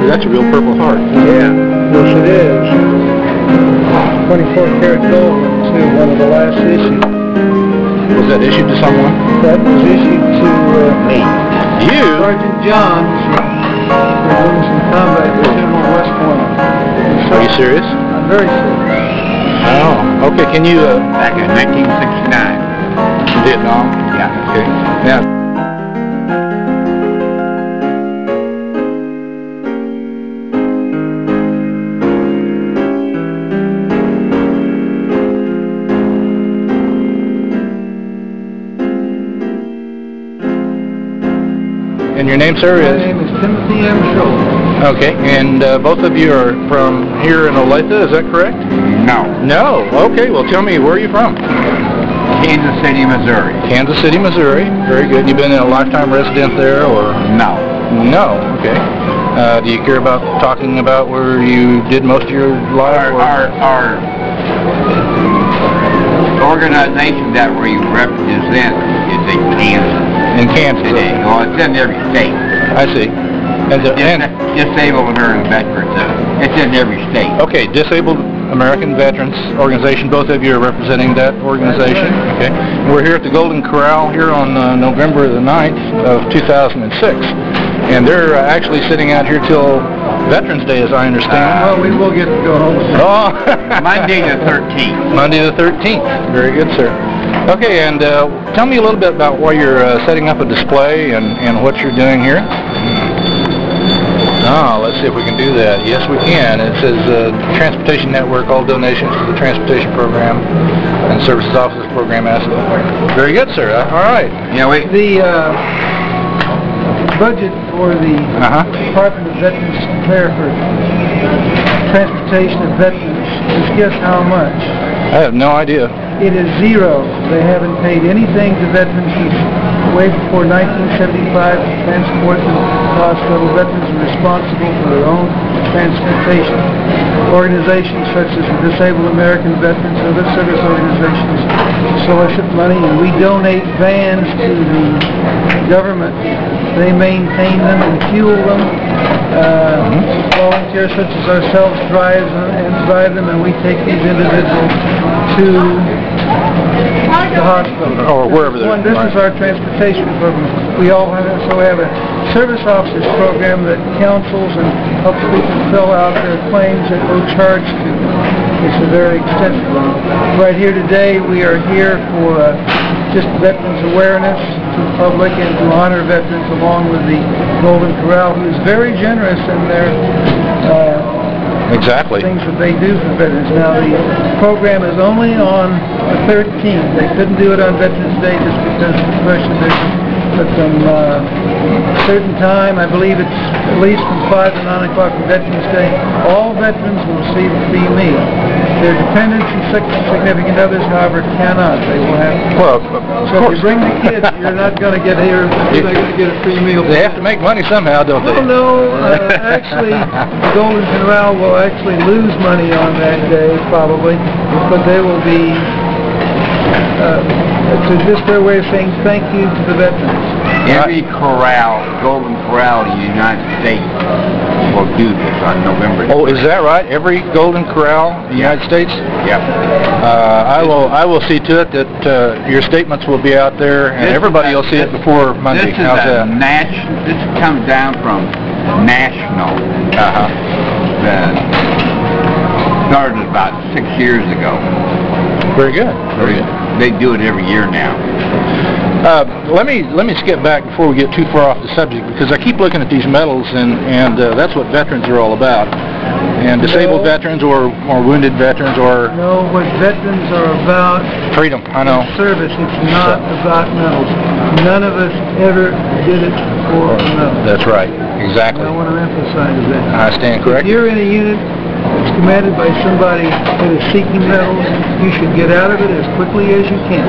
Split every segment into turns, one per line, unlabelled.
this that's a, real Purple Heart.
Yeah, yes it is. 24 karat gold to one of the last issues.
Was that issued to someone?
That was issued to uh, me.
You?
Sergeant Johns. We're doing some combat with General West Point.
Are you serious?
I'm very serious.
Oh, okay. Can you, uh,
Back in 1969.
Vietnam?
Yeah.
Okay. Now, and your name, sir,
My
is?
name is Timothy M. Schultz.
Okay, and uh, both of you are from here in Olathe, is that correct?
No.
No. Okay, well tell me, where are you from?
Kansas City, Missouri.
Kansas City, Missouri. Very good. You've been a lifetime resident there, or?
No.
No. Okay. Uh, do you care about talking about where you did most of your life?
Our,
or-
our, our organization that we represent is in Kansas
in Kansas.
today. Well, it's in every state.
I see. And, the, and
Disabled American Veterans, uh, it's in every state.
okay, Disabled American Veterans Organization. Both of you are representing that organization. Okay. We're here at the Golden Corral here on uh, November the 9th of 2006, and they're uh, actually sitting out here till Veterans Day, as I understand.
Well, we will get to go home soon.
oh,
Monday the 13th.
Monday the 13th. Very good, sir. Okay, and uh, tell me a little bit about why you're uh, setting up a display and, and what you're doing here. Ah, let's see if we can do that. Yes, we can. It says uh, Transportation Network, all donations to the Transportation Program and Services Office Program. Very good, sir. Uh, all right.
Know, we,
The uh, budget for the
Uh-huh.
Department of Veterans Affairs for transportation of veterans is guess how much?
I have no idea.
It is zero. They haven't paid anything to veterans way before 1975 to transport the hospital. Veterans are responsible for their own transportation. Organizations such as the Disabled American Veterans and other service organizations solicit money and we donate vans to the government. They maintain them and fuel them. Uh, volunteers such as ourselves drive them and drive them and we take these individuals to the hospital.
Or wherever they're-
One, this is our transportation program. We all have, so we have a service officers program that counsels and helps people fill out their claims at no charge to them. It's a very extensive one. Right here today, we are here for uh, just veterans awareness to the public and to honor veterans along with the Golden Corral, who is very generous in their uh,
Exactly.
things that they do for veterans. Now, the program is only on the 13th. They couldn't do it on Veterans Day just because of the pressure there. But some uh, certain time, I believe it's at least from 5 to 9 o'clock on Veterans Day, all veterans will receive a free meal. Their dependents and sig- significant others, however, cannot. They will have
Well,
so if you bring the kids, you're not going to get here, you're not going to get a free meal.
They have to make money somehow, don't they?
Well, no, uh, actually, the Golden Corral will actually lose money on that day, probably, but they will be, uh, it's just their way of saying thank you to the veterans.
every corral, Golden Corral in the United States will do this on November.
Oh, is that right? Every Golden Corral in the United States?
Yep.
Uh, I will, I will see to it that, uh, your statements will be out there and
This-
everybody will see it before Monday.
This is
How's
a
that?
nat, this comes down from national,
Uh-huh.
uh, started about six years ago.
Very good, very good.
They do it every year now.
Uh, let me, let me skip back before we get too far off the subject because I keep looking at these medals and, and, uh, that's what veterans are all about. And disabled
No.
veterans or, or wounded veterans or
No, what veterans are about
freedom, I know.
service, it's not about medals. None of us ever did it for a medal.
That's right, exactly.
I want to emphasize that.
I stand
If you're in a unit that's commanded by somebody that is seeking medals, you should get out of it as quickly as you can.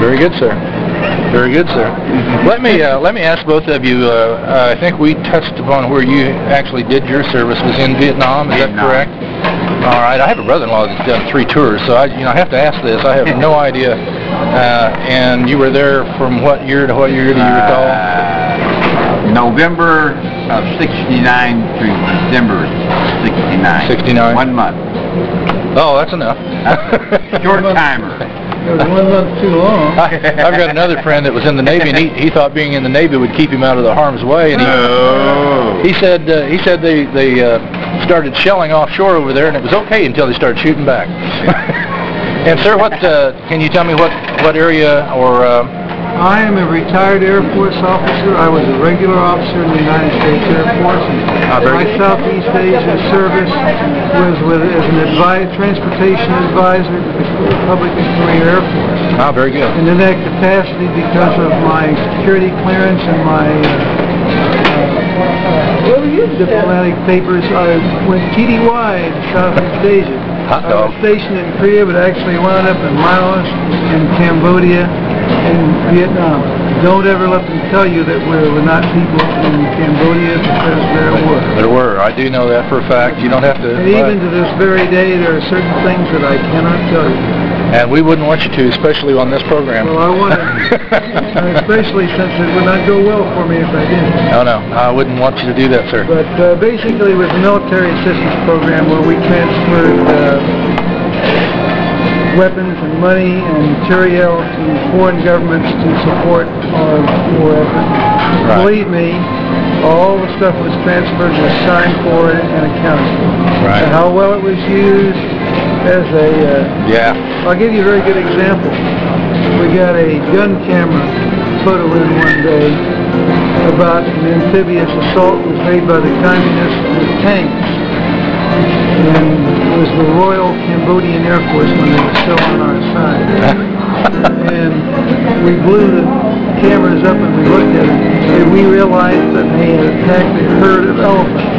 Very good, sir. Very good, sir. Let me uh, let me ask both of you. Uh, uh, I think we touched upon where you actually did your service was in Vietnam. Is that correct? All right. I have a brother-in-law that's done three tours, so I you know I have to ask this. I have no idea. Uh, and you were there from what year to what year do you recall?
Uh, November of 69 through December 69.
69.
One month.
Oh, that's enough.
Short timer.
It was one month too long.
I, I've got another friend that was in the Navy, and he, he thought being in the Navy would keep him out of the harm's way, and he,
Oh.
he said, uh, he said they, they, uh, started shelling offshore over there, and it was okay until they started shooting back. and sir, what, uh, can you tell me what, what area or, uh,
I am a retired Air Force officer. I was a regular officer in the United States Air Force.
Ah, very
My
good.
Southeast Asia service was with, as an advi transportation advisor to the Republic of Korea Air Force.
ah, very good.
And in that capacity, because of my security clearance and my uh, diplomatic papers, I went TDY in Southeast Asia.
Hot
I
dog.
was stationed in Korea, but actually wound up in Laos, in Cambodia, and Vietnam. Don't ever let them tell you that there were not people in Cambodia because there were.
There were. I do know that for a fact. You don't have to.
And even to this very day, there are certain things that I cannot tell you.
and we wouldn't want you to, especially on this program.
Well, I to, especially since it would not go well for me if I did.
no, no, I wouldn't want you to do that, sir.
But uh, basically, it was a military assistance program where we transferred uh, weapons and money and material to foreign governments to support our war effort.
Right.
Believe me, all the stuff was transferred, was signed for, it and accounted for.
Right.
And how well it was used as a uh,
Yeah.
I'll give you a very good example. We got a gun camera photo in one day about an amphibious assault was made by the communists with tanks. And was the Royal Cambodian Air Force when they were still on our side. and we blew the cameras up and we looked at it and we realized that they had attacked a herd of elephants.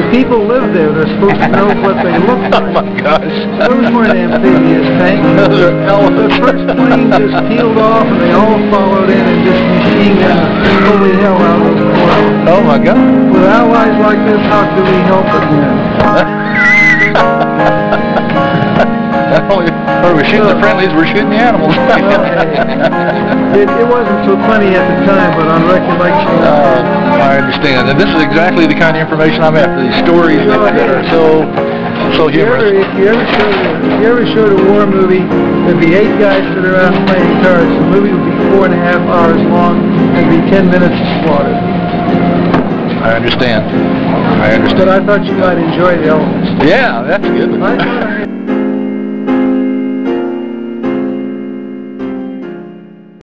The people live there, they're supposed to know what they look
oh
like.
my gosh.
Those weren't amphibious tanks.
Those are
The
elephants.
first plane just peeled off and they all followed in and just machine gunned the holy hell out of the world.
Oh my God.
With allies like this, how could we help it then?
Not only are we shooting the friendlies, we're shooting the animals.
It, it wasn't so funny at the time, but on recollection,
Uh, I understand, and this is exactly the kind of information I'm after. These stories that that are so, so
if you ever,
humorous.
if you ever showed, if you ever showed a war movie, there'd be eight guys sitting around playing cards. The movie would be four and a half hours long. There'd be ten minutes of slaughter.
I understand. I
But
understand.
I thought you might enjoy the elements.
Yeah, that's good.
I thought I